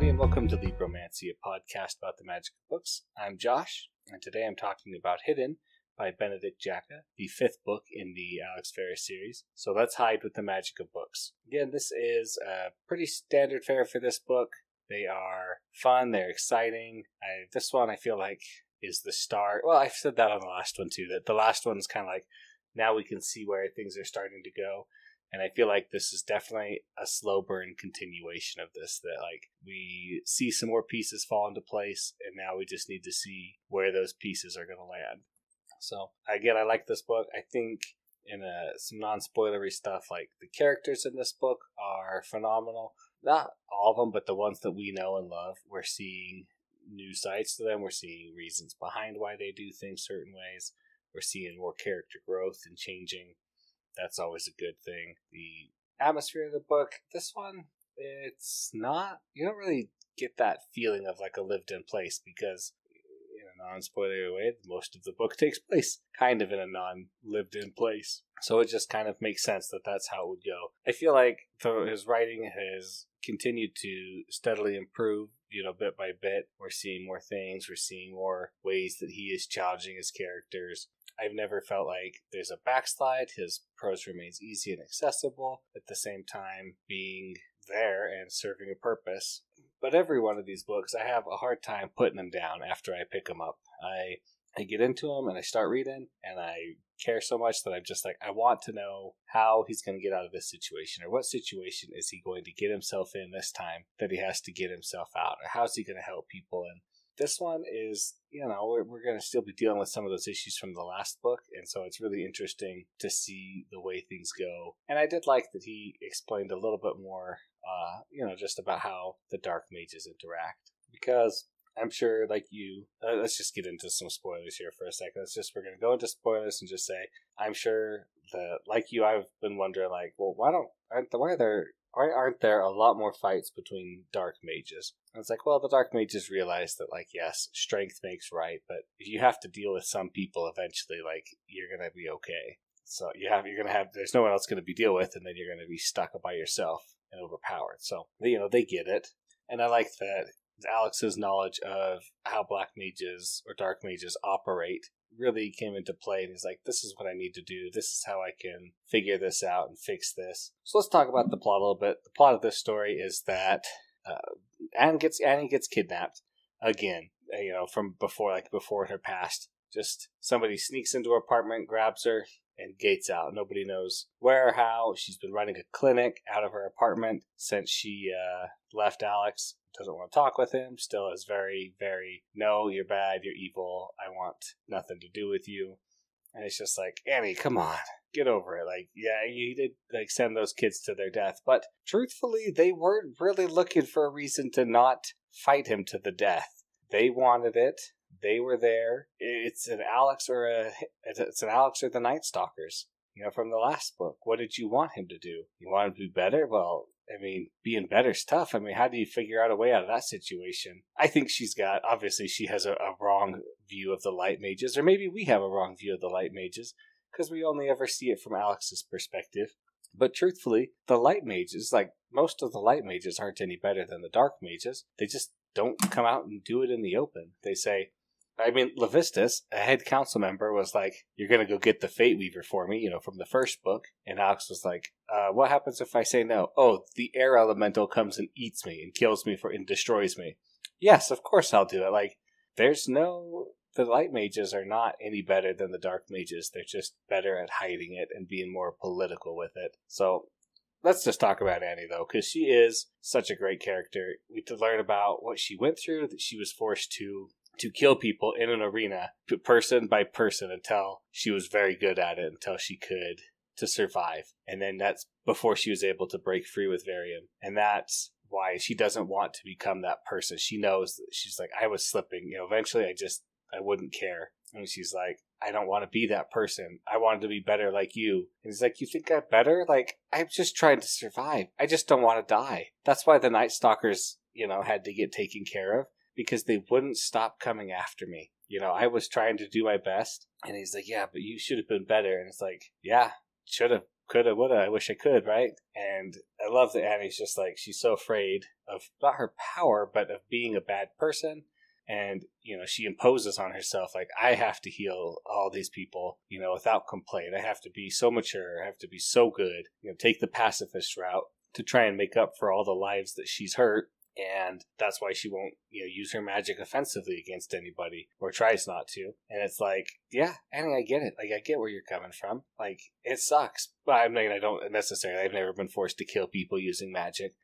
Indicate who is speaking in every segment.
Speaker 1: Everybody, and welcome to Libromancy, a podcast about the magic of books. I'm Josh, and today I'm talking about Hidden by Benedict Jacka, the fifth book in the Alex Verus series. So let's hide with the magic of books. Again, this is a pretty standard fare for this book. They are fun, they're exciting. I, this one I feel like is the start. Well, I've said that on the last one too, that the last one's kind of like now we can see where things are starting to go and I feel like this is definitely a slow burn continuation of this. That like we see some more pieces fall into place, and now we just need to see where those pieces are going to land. So again, I like this book. I think in a, some non spoilery stuff, like the characters in this book are phenomenal. Not all of them, but the ones that we know and love. We're seeing new sides to them. We're seeing reasons behind why they do things certain ways. We're seeing more character growth and changing that's always a good thing. The atmosphere of the book, this one, it's not, you don't really get that feeling of like a lived in place because non spoiler way, most of the book takes place kind of in a non lived in place. So it just kind of makes sense that that's how it would go. I feel like though his writing has continued to steadily improve, you know, bit by bit. We're seeing more things, we're seeing more ways that he is challenging his characters. I've never felt like there's a backslide. His prose remains easy and accessible, at the same time being there and serving a purpose. But every one of these books, I have a hard time putting them down after I pick them up. I I get into them and I start reading, and I care so much that I'm just like, I want to know how he's going to get out of this situation, or what situation is he going to get himself in this time that he has to get himself out, or how's he going to help people. And this one is, you know, we're, we're going to still be dealing with some of those issues from the last book. And so it's really interesting to see the way things go. And I did like that he explained a little bit more, uh, you know, just about how the dark mages interact. Because I'm sure, like you, uh, let's just get into some spoilers here for a second. Let's just, we're going to go into spoilers and just say, I'm sure that, like you, I've been wondering, like, well, why don't, aren't, why are there why aren't there a lot more fights between dark mages? And it's like, well, the dark mages realize that, like, yes, strength makes right, but if you have to deal with some people eventually, like, you're gonna be okay. So you have, you're gonna have, there's no one else gonna be deal with, and then you're gonna be stuck by yourself and overpowered. So, you know, they get it. And I like that Alex's knowledge of how black mages or dark mages operate really came into play and he's like this is what i need to do this is how i can figure this out and fix this so let's talk about the plot a little bit the plot of this story is that uh, anne gets annie gets kidnapped again uh, you know from before like before in her past. Just somebody sneaks into her apartment grabs her and gates out. Nobody knows where or how. She's been running a clinic out of her apartment since she uh, left alex. Doesn't want to talk with him, still is very, very, no, you're bad, you're evil, I want nothing to do with you. And it's just like, Annie, come on, get over it. Like, yeah, you did like send those kids to their death, but truthfully, they weren't really looking for a reason to not fight him to the death. They wanted it. They were there. It's an Alex or a it's an Alex or the Night Stalkers. You know, from the last book. What did you want him to do? You want him to be better? Well, I mean, being better's tough. I mean, how do you figure out a way out of that situation? I think she's got, obviously, she has a, a wrong view of the light mages, or maybe we have a wrong view of the light mages because we only ever see it from Alex's perspective. But truthfully, the light mages, like most of the light mages, aren't any better than the dark mages. They just don't come out and do it in the open. They say, I mean, Levistus, a head council member, was like, "You're gonna go get the Fate Weaver for me," you know, from the first book. And Alex was like, uh, "What happens if I say no?" Oh, the air elemental comes and eats me and kills me for and destroys me. Yes, of course I'll do it. Like, there's no the light mages are not any better than the dark mages. They're just better at hiding it and being more political with it. So let's just talk about Annie though, because she is such a great character. We to learn about what she went through, that she was forced to to kill people in an arena, person by person, until she was very good at it, until she could to survive. And then that's before she was able to break free with Variam. And that's why she doesn't want to become that person. She knows that she's like, I was slipping. You know, eventually I just, I wouldn't care. And she's like, I don't want to be that person. I wanted to be better like you. And he's like, You think I'm better? Like, I'm just trying to survive. I just don't want to die. That's why the Night Stalkers, you know, had to get taken care of because they wouldn't stop coming after me. You know, I was trying to do my best. And he's like, Yeah, but you should have been better. And it's like, Yeah, should have. coulda, woulda, I wish I could, right? And I love that Annie's just like, she's so afraid of not her power, but of being a bad person. And, you know, she imposes on herself, like, I have to heal all these people, you know, without complaint. I have to be so mature. I have to be so good, you know, take the pacifist route to try and make up for all the lives that she's hurt and that's why she won't you know use her magic offensively against anybody or tries not to. And it's like yeah annie i get it. Like i get where you're coming from. Like it sucks. But i mean i don't necessarily i've never been forced to kill people using magic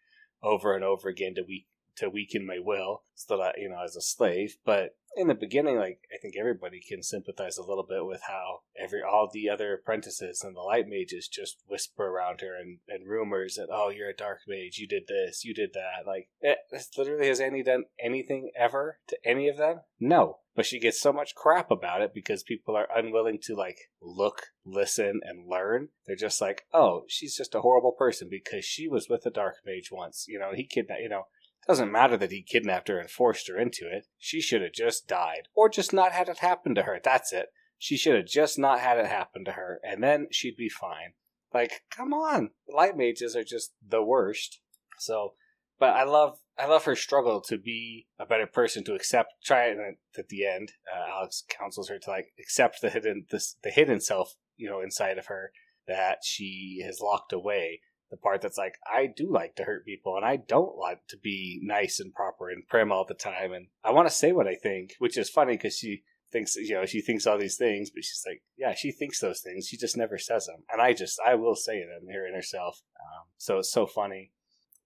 Speaker 1: over and over again to weak to weaken my will so that I, you know as a slave but in the beginning, like I think everybody can sympathize a little bit with how every all the other apprentices and the light mages just whisper around her and, and rumors that oh you're a dark mage, you did this, you did that. Like it, literally has Annie done anything ever to any of them? No, but she gets so much crap about it because people are unwilling to like look, listen, and learn. They're just like, oh, she's just a horrible person because she was with a dark mage once. You know, he kidnapped. You know, doesn't matter that he kidnapped her and forced her into it. She should have just died. Or just not had it happen to her. That's it. She should have just not had it happen to her, and then she'd be fine. Like, come on. Light mages are just the worst. So, but I love I love her struggle to be a better person, to accept. Try it at the end, uh, Alex counsels her to like accept the hidden this the hidden self, you know, inside of her that she has locked away, the part that's like I do like to hurt people and I don't like to be nice and proper and prim all the time and I want to say what I think, which is funny because she thinks you know she thinks all these things, but she's like, yeah, she thinks those things, she just never says them, and I just I will say them here in herself. Um, so it's so funny.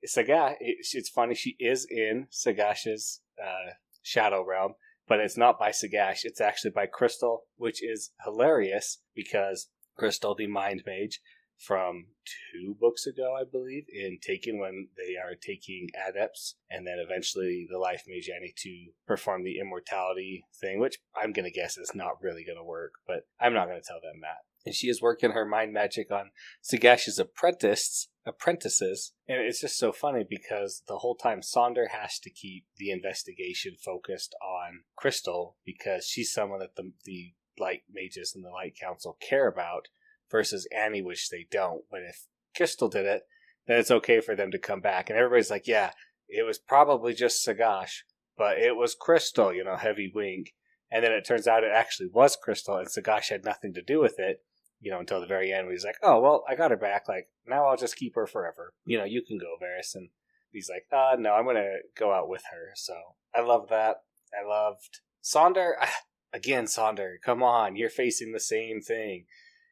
Speaker 1: Sagash, it's funny. She is in Sagash's uh, shadow realm, but it's not by Sagash. It's actually by Crystal, which is hilarious because Crystal, the mind mage, from two books ago, I believe, in Taken when they are taking adepts and then eventually the life mage Annie to perform the immortality thing, which I'm going to guess is not really going to work, but I'm not going to tell them that. And she is working her mind magic on Sagash's apprentices, apprentices, and it's just so funny because the whole time Sonder has to keep the investigation focused on Crystal because she's someone that the the light mages and the light council care about versus Annie, which they don't. But if Crystal did it, then it's okay for them to come back. And everybody's like, yeah, it was probably just Sagash, but it was Crystal, you know, heavy wink. And then it turns out it actually was Crystal, and Sagash had nothing to do with it, you know, until the very end. He's like, oh, well, I got her back. Like, now I'll just keep her forever. You know, you can go, Verus. And he's like, uh, no, I'm going to go out with her. So I love that. I loved Sonder. Again, Sonder, come on. You're facing the same thing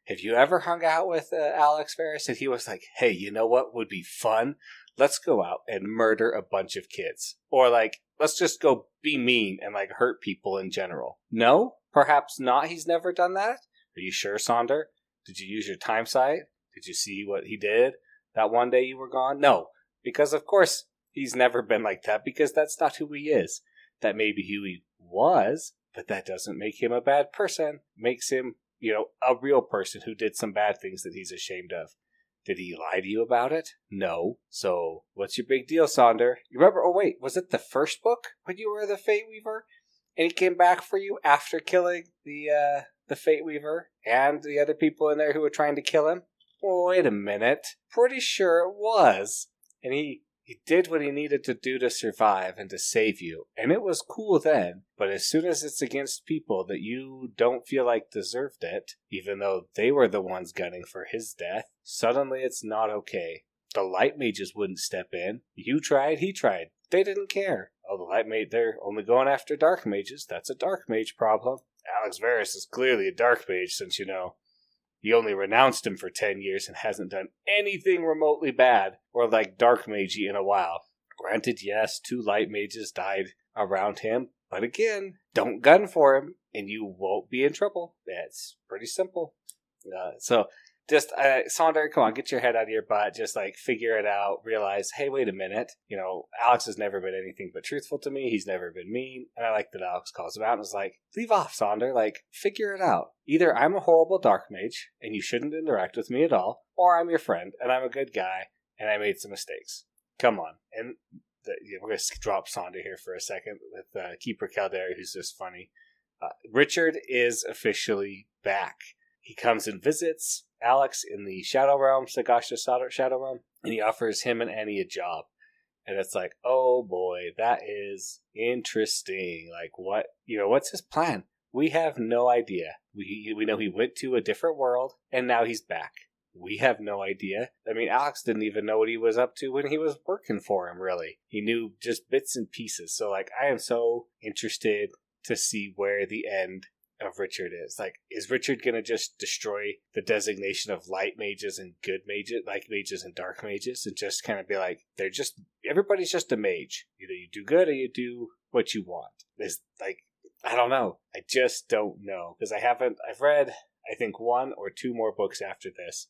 Speaker 1: have you ever hung out with uh, Alex Verus? And he was like, hey, you know what would be fun? Let's go out and murder a bunch of kids. Or like, let's just go be mean and like hurt people in general. No? Perhaps not. He's never done that? Are you sure, Sonder? Did you use your time sight? Did you see what he did that one day you were gone? No. Because of course he's never been like that because that's not who he is. That may be who he was, but that doesn't make him a bad person. Makes him you know, a real person who did some bad things that he's ashamed of. Did he lie to you about it? No. So, what's your big deal, Sonder? You remember? Oh, wait, was it the first book when you were the Fate Weaver, and he came back for you after killing the uh, the Fate Weaver and the other people in there who were trying to kill him? wait a minute. Pretty sure it was. And he he did what he needed to do to survive and to save you, and it was cool then. But as soon as it's against people that you don't feel like deserved it, even though they were the ones gunning for his death, suddenly it's not okay. The light mages wouldn't step in. You tried, he tried. They didn't care. Oh, the light mage, they're only going after dark mages. That's a dark mage problem. Alex Verus is clearly a dark mage since, you know, he only renounced him for 10 years and hasn't done anything remotely bad or like dark magey in a while. Granted, yes, two light mages died around him, but again, don't gun for him and you won't be in trouble. That's pretty simple. Uh, so just uh, Sonder, come on, get your head out of your butt. Just like figure it out. Realize, hey, wait a minute. You know, Alex has never been anything but truthful to me. He's never been mean, and I like that Alex calls him out and is like, leave off, Sonder. Like, figure it out. Either I'm a horrible dark mage and you shouldn't interact with me at all, or I'm your friend and I'm a good guy and I made some mistakes. Come on, and the, yeah, we're gonna drop Sonder here for a second with uh, Keeper Caldera, who's just funny. Uh, Richard is officially back. He comes and visits Alex in the Shadow Realm, Sagashta Shadow Realm, and he offers him and Annie a job. And it's like, oh boy, that is interesting. Like, what, you know, what's his plan? We have no idea. We, we know he went to a different world and now he's back. We have no idea. I mean, Alex didn't even know what he was up to when he was working for him, really. He knew just bits and pieces. So, like, I am so interested to see where the end of Richard is. Like, is Richard gonna just destroy the designation of light mages and good mages, like mages and dark mages, and just kind of be like, they're just everybody's just a mage. Either you do good or you do what you want. Is like, I don't know. I just don't know because I haven't. I've read, I think, one or two more books after this,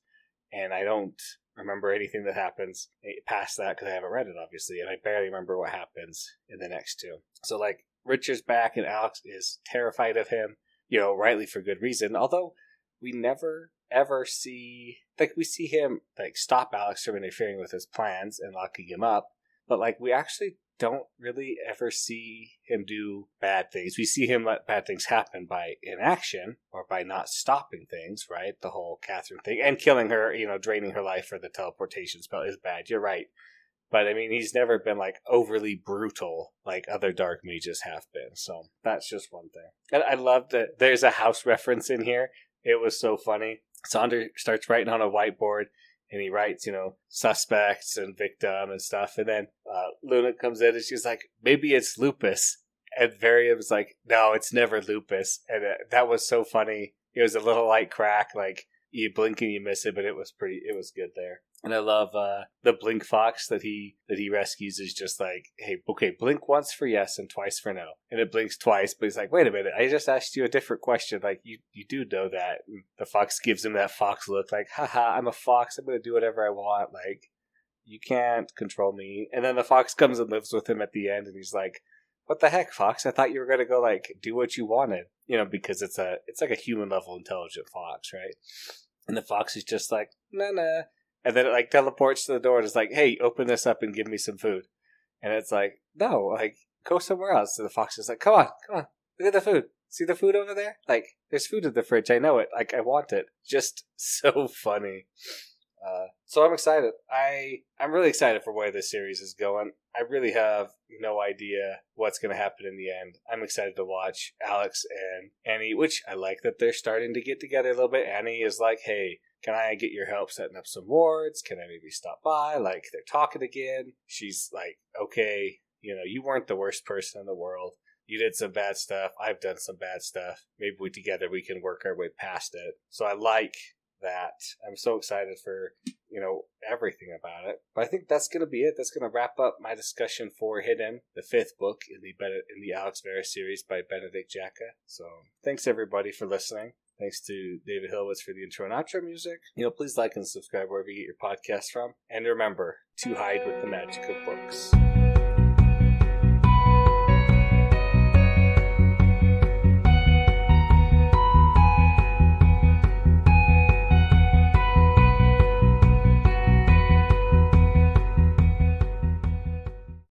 Speaker 1: and I don't remember anything that happens eh, past that because I haven't read it, obviously, and I barely remember what happens in the next two. So, like, Richard's back, and Alex is terrified of him you know, rightly for good reason. Although we never ever see like we see him like stop Alex from interfering with his plans and locking him up, but like we actually don't really ever see him do bad things. We see him let bad things happen by inaction or by not stopping things, right? The whole Catherine thing and killing her, you know, draining her life for the teleportation spell is bad. You're right. But I mean, he's never been like overly brutal like other dark mages have been. So that's just one thing. And I love that there's a house reference in here. It was so funny. Sonder starts writing on a whiteboard and he writes, you know, suspects and victim and stuff. And then uh, Luna comes in and she's like, maybe it's lupus. And Variam's like, no, it's never lupus. And uh, that was so funny. It was a little light crack, like you blink and you miss it, but it was pretty, it was good there. And I love uh, the blink fox that he that he rescues is just like, hey, okay, blink once for yes and twice for no, and it blinks twice. But he's like, wait a minute, I just asked you a different question. Like you you do know that. And the fox gives him that fox look, like, haha, I'm a fox. I'm gonna do whatever I want. Like you can't control me. And then the fox comes and lives with him at the end, and he's like, what the heck, fox? I thought you were gonna go like do what you wanted, you know, because it's a it's like a human level intelligent fox, right? And the fox is just like, nah, nah and then it like teleports to the door and is like, "Hey, open this up and give me some food." And it's like, "No, like go somewhere else." So the fox is like, "Come on, come on, look at the food. See the food over there? Like, there's food in the fridge. I know it. Like, I want it." Just so funny. Uh, so I'm excited. I I'm really excited for where this series is going. I really have no idea what's going to happen in the end. I'm excited to watch Alex and Annie, which I like that they're starting to get together a little bit. Annie is like, "Hey, can I get your help setting up some wards? Can I maybe stop by? Like they're talking again. She's like, okay, you know, you weren't the worst person in the world. You did some bad stuff. I've done some bad stuff. Maybe we together we can work our way past it. So I like that. I'm so excited for you know everything about it. But I think that's going to be it. That's going to wrap up my discussion for Hidden, the fifth book in the in the Alex Verus series by Benedict Jacka. So thanks everybody for listening. Thanks to David Hilowitz for the intro and outro music. You know, please like and subscribe wherever you get your podcast from. And remember to hide with the magic of books.